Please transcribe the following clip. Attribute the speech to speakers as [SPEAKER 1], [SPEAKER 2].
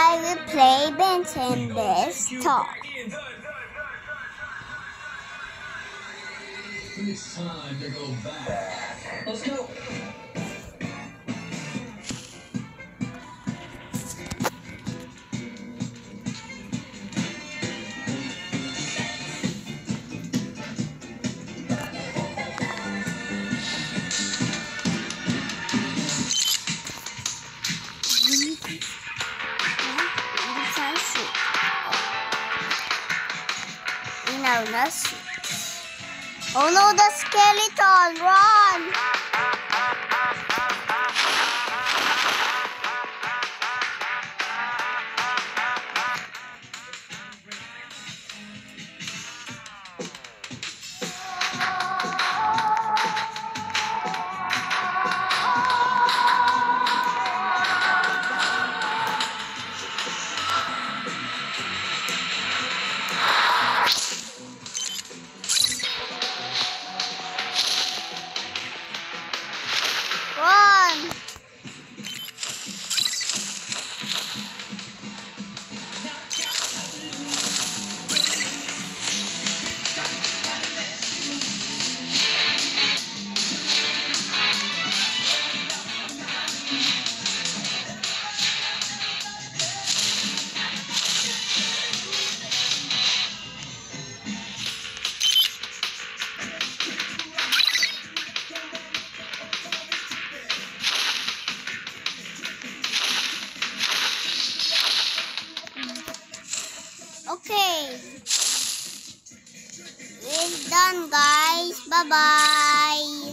[SPEAKER 1] I will play Ben 10 this talk.
[SPEAKER 2] It's time to go back. Let's go.
[SPEAKER 1] おの。おだすけり Okay. It's done, guys. Bye-bye.